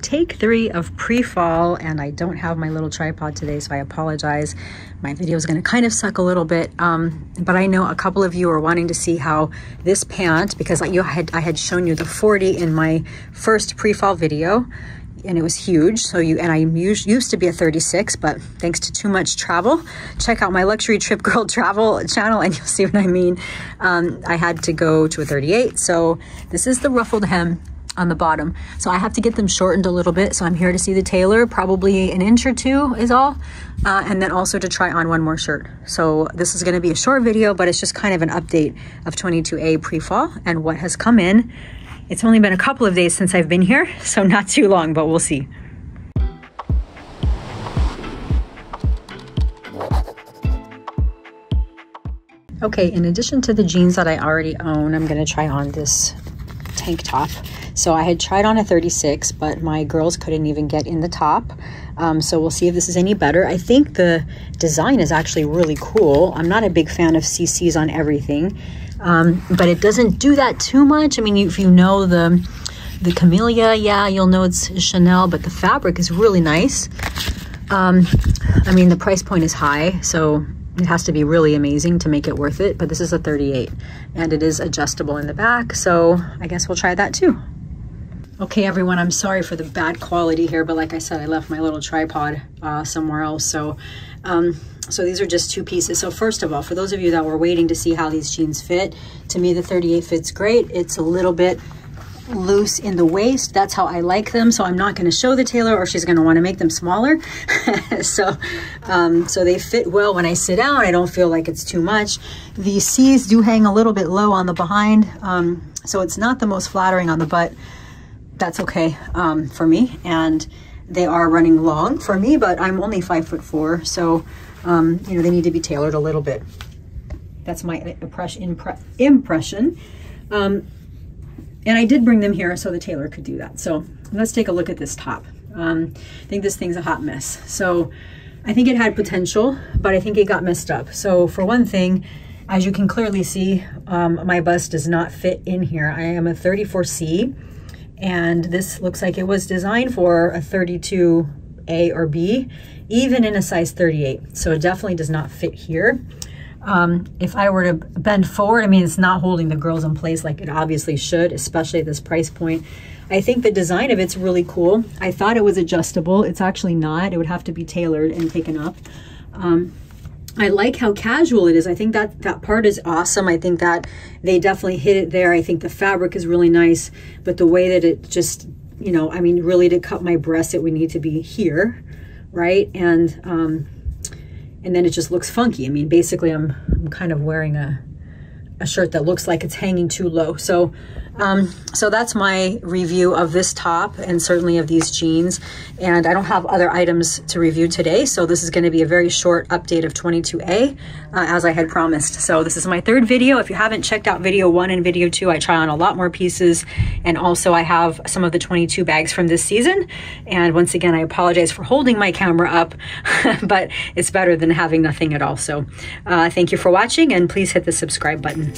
take three of pre-fall and I don't have my little tripod today so I apologize. My video is going to kind of suck a little bit um, but I know a couple of you are wanting to see how this pant because you had I had shown you the 40 in my first pre-fall video and it was huge so you and I used, used to be a 36 but thanks to too much travel check out my luxury trip girl travel channel and you'll see what I mean. Um, I had to go to a 38 so this is the ruffled hem on the bottom. So I have to get them shortened a little bit. So I'm here to see the tailor, probably an inch or two is all. Uh, and then also to try on one more shirt. So this is gonna be a short video, but it's just kind of an update of 22A pre-fall and what has come in. It's only been a couple of days since I've been here, so not too long, but we'll see. Okay, in addition to the jeans that I already own, I'm gonna try on this tank top. So I had tried on a 36, but my girls couldn't even get in the top. Um, so we'll see if this is any better. I think the design is actually really cool. I'm not a big fan of CCs on everything, um, but it doesn't do that too much. I mean, if you know the the camellia, yeah, you'll know it's Chanel, but the fabric is really nice. Um, I mean, the price point is high, so it has to be really amazing to make it worth it, but this is a 38 and it is adjustable in the back. So I guess we'll try that too. Okay, everyone, I'm sorry for the bad quality here, but like I said, I left my little tripod uh, somewhere else. So, um, so these are just two pieces. So first of all, for those of you that were waiting to see how these jeans fit, to me, the 38 fits great. It's a little bit loose in the waist. That's how I like them. So I'm not going to show the tailor or she's going to want to make them smaller. so, um, so they fit well when I sit down. I don't feel like it's too much. The C's do hang a little bit low on the behind. Um, so it's not the most flattering on the butt that's okay um, for me. And they are running long for me, but I'm only five foot four. So, um, you know, they need to be tailored a little bit. That's my impression. impression. Um, and I did bring them here so the tailor could do that. So let's take a look at this top. Um, I think this thing's a hot mess. So I think it had potential, but I think it got messed up. So for one thing, as you can clearly see, um, my bust does not fit in here. I am a 34C and this looks like it was designed for a 32A or B, even in a size 38. So it definitely does not fit here. Um, if I were to bend forward, I mean, it's not holding the girls in place like it obviously should, especially at this price point. I think the design of it's really cool. I thought it was adjustable. It's actually not. It would have to be tailored and taken up. Um, I like how casual it is. I think that that part is awesome. I think that they definitely hit it there. I think the fabric is really nice, but the way that it just, you know, I mean, really to cut my breast, it would need to be here, right? And um, and then it just looks funky. I mean, basically, I'm I'm kind of wearing a a shirt that looks like it's hanging too low. So um, so that's my review of this top and certainly of these jeans. And I don't have other items to review today. So this is gonna be a very short update of 22A uh, as I had promised. So this is my third video. If you haven't checked out video one and video two, I try on a lot more pieces. And also I have some of the 22 bags from this season. And once again, I apologize for holding my camera up, but it's better than having nothing at all. So uh, thank you for watching and please hit the subscribe button.